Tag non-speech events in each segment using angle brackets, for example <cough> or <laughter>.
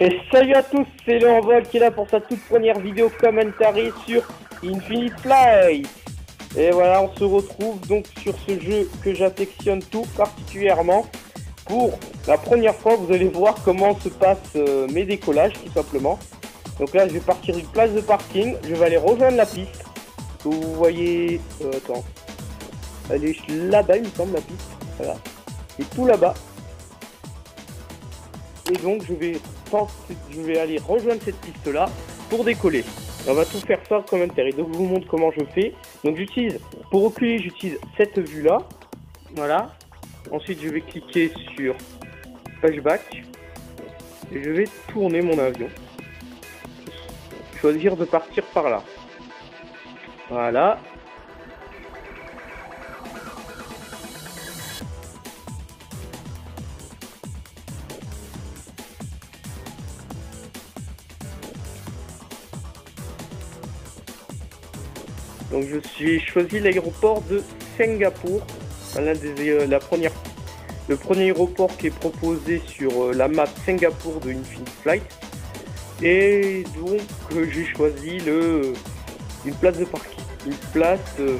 Et salut à tous, c'est le Envol qui est là pour sa toute première vidéo commentary sur Infinite Flight. Et voilà, on se retrouve donc sur ce jeu que j'affectionne tout particulièrement. Pour la première fois, vous allez voir comment se passent euh, mes décollages tout simplement. Donc là, je vais partir d'une place de parking, je vais aller rejoindre la piste. Vous voyez... Euh, attends. Elle est là-bas, il me semble, la piste. Voilà. Et tout là-bas. Et donc, je vais, je vais aller rejoindre cette piste-là pour décoller. On va tout faire ça comme intérêt. Donc, je vous montre comment je fais. Donc, j'utilise, pour reculer, j'utilise cette vue-là. Voilà. Ensuite, je vais cliquer sur Flashback. Et je vais tourner mon avion. Choisir de partir par là. Voilà. Donc je suis choisi l'aéroport de Singapour, euh, la première, le premier aéroport qui est proposé sur euh, la map Singapour de Infinite Flight. Et donc euh, j'ai choisi le, une place de parking, une place, je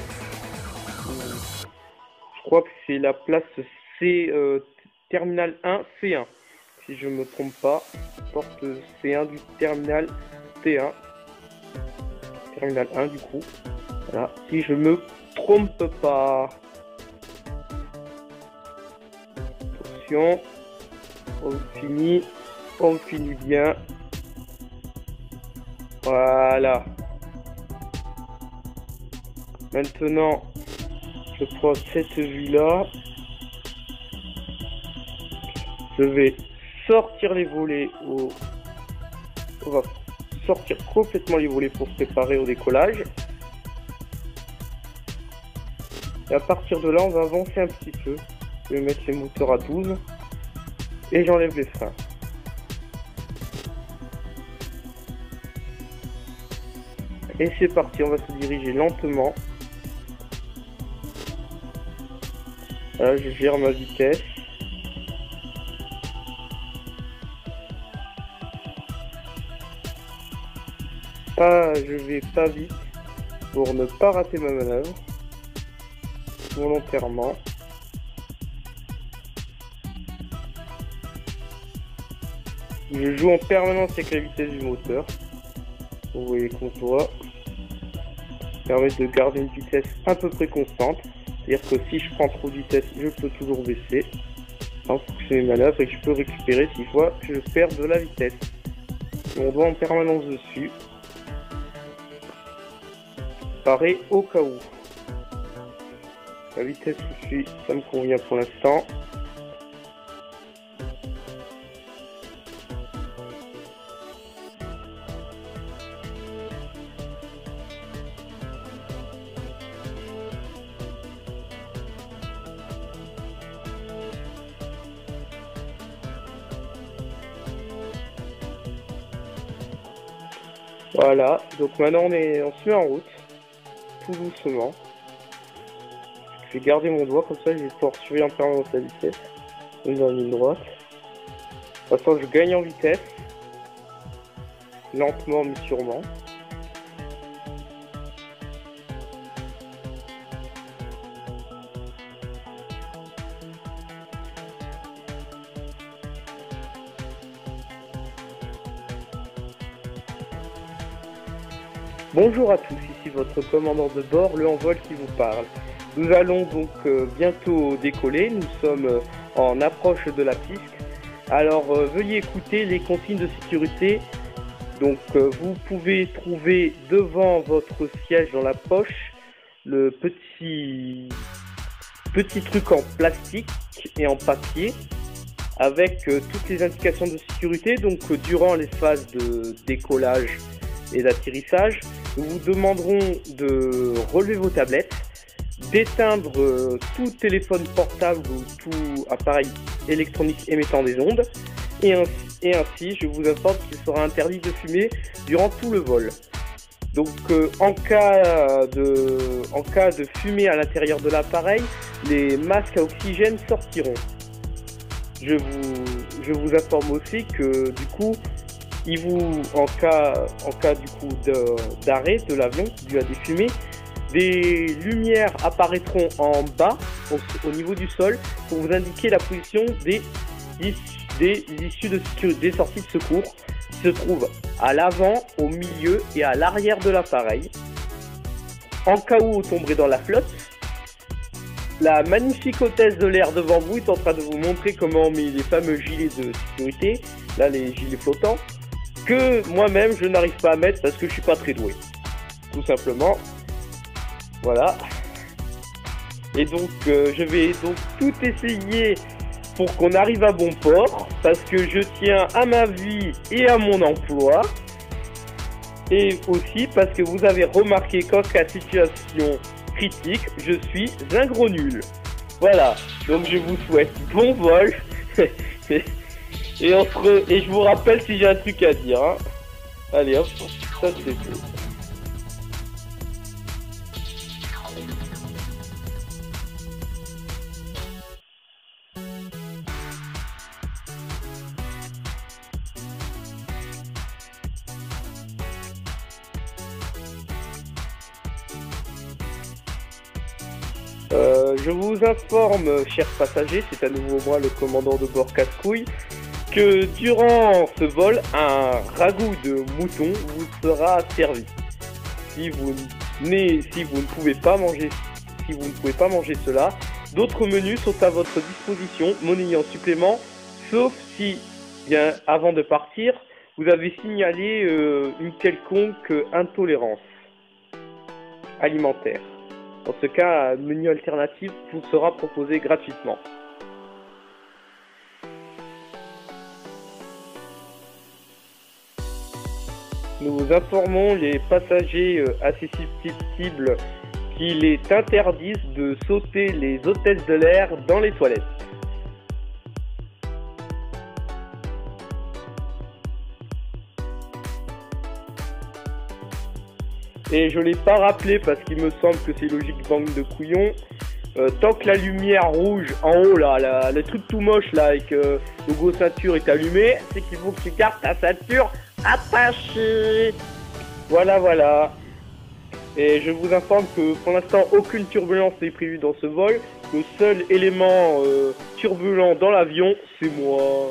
crois que c'est la place C, terminal 1 C1, si je me trompe pas, porte C1 du terminal T1, terminal 1 du coup. Si je me trompe pas. Attention. On finit. On finit bien. Voilà. Maintenant, je prends cette vue-là. Je vais sortir les volets au... On va sortir complètement les volets pour se préparer au décollage. Et à partir de là, on va avancer un petit peu. Je vais mettre les moteurs à 12. Et j'enlève les freins. Et c'est parti, on va se diriger lentement. Là, je gère ma vitesse. Pas, je vais pas vite pour ne pas rater ma manœuvre volontairement. Je joue en permanence avec la vitesse du moteur. Vous voyez qu'on voit. Permet de garder une vitesse à peu près constante. C'est-à-dire que si je prends trop de vitesse, je peux toujours baisser en fonction des manœuvres et que je peux récupérer six fois je perds de la vitesse. On doit en permanence dessus. Pareil au cas où. La vitesse où je suis, ça me convient pour l'instant. Voilà, donc maintenant on, est, on se met en route, tout doucement. Je vais garder mon doigt comme ça, je vais pouvoir suivre en permanence la vitesse. Dans ligne droite. De toute façon, je gagne en vitesse. Lentement mais sûrement. Bonjour à tous, ici votre commandant de bord, le envol qui vous parle. Nous allons donc euh, bientôt décoller, nous sommes euh, en approche de la piste. Alors euh, veuillez écouter les consignes de sécurité. Donc vous pouvez trouver devant votre siège dans la poche le petit petit truc en plastique et en papier avec toutes les indications de sécurité. Donc durant les phases de décollage et d'atterrissage, nous vous demanderons de relever vos tablettes d'éteindre euh, tout téléphone portable ou tout appareil électronique émettant des ondes. Et ainsi, je vous informe qu'il sera interdit de fumer durant tout le vol. Donc euh, en, cas de, en cas de fumée à l'intérieur de l'appareil, les masques à oxygène sortiront. Je vous, je vous informe aussi que du coup, il vous, en cas, en cas du coup d'arrêt de, l'avion dû à des fumées, des lumières apparaîtront en bas, au, niveau du sol, pour vous indiquer la position des, issues de des sorties de secours qui se trouvent à l'avant, au milieu et à l'arrière de l'appareil. En cas où vous tomberez dans la flotte, la magnifique hôtesse de l'air devant vous est en train de vous montrer comment on met les fameux gilets de sécurité, là les gilets flottants, que moi-même je n'arrive pas à mettre parce que je suis pas très doué. Tout simplement. Voilà. Et donc euh, je vais donc tout essayer pour qu'on arrive à bon port parce que je tiens à ma vie et à mon emploi. Et aussi parce que vous avez remarqué qu'en cas de situation critique, je suis un gros nul. Voilà, donc je vous souhaite bon vol. <laughs> et, on et je vous rappelle si j'ai un truc à dire. Hein. Allez hop, ça c'est tout. Je vous informe, chers passagers, c'est à nouveau moi, le commandant de bord Cascouille, que durant ce vol, un ragoût de mouton vous sera servi. Si vous, ne pouvez pas manger, si vous ne pouvez pas manger cela, d'autres menus sont à votre disposition, monnaie en supplément, sauf si, avant de partir, vous avez signalé euh, une quelconque intolérance alimentaire. Dans ce cas, un menu alternatif vous sera proposé gratuitement. Nous informons les passagers euh, assez susceptibles qu'il est interdit de sauter les hôtesses de l'air dans les toilettes. Et je l'ai pas rappelé parce qu'il me semble que c'est logique banque de couillon. Euh, tant que la lumière rouge en haut là, le truc tout moche là avec euh, le logo ceinture est allumé, c'est qu'il faut que tu gardes ta ceinture attachée. Voilà, voilà. Et je vous informe que pour l'instant aucune turbulence n'est prévue dans ce vol. Le seul élément euh, turbulent dans l'avion, c'est moi.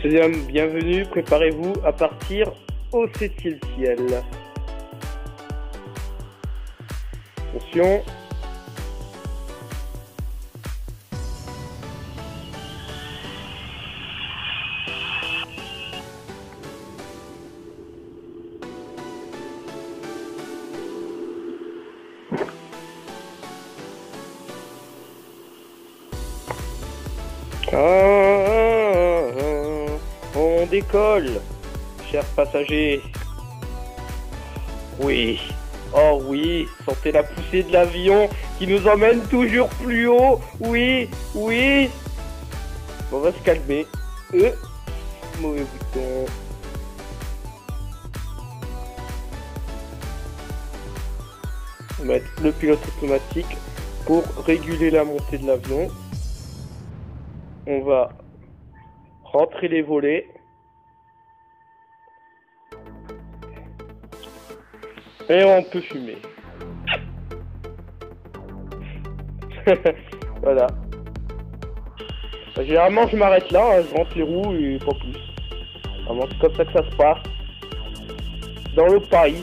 Dames, bienvenue, préparez-vous à partir au septième ciel. Attention. Chers passagers. Oui, oh oui, sentez la poussée de l'avion qui nous emmène toujours plus haut. Oui, oui. On va se calmer. Euh, mauvais bouton. Le pilote automatique pour réguler la montée de l'avion. On va rentrer les volets. Et on peut fumer. <laughs> voilà. Généralement, je m'arrête là, hein, je rentre les roues et pas plus. Vraiment, c'est comme ça que ça se passe. Dans le Paris.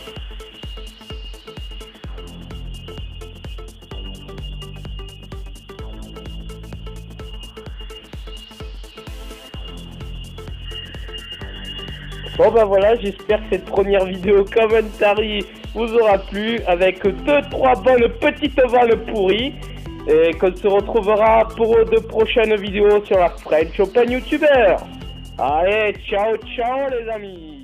Bon bah voilà, j'espère que cette première vidéo commentary vous aura plu avec deux trois bonnes petites vols pourries et qu'on se retrouvera pour de prochaines vidéos sur la French Open YouTuber. Allez, ciao ciao les amis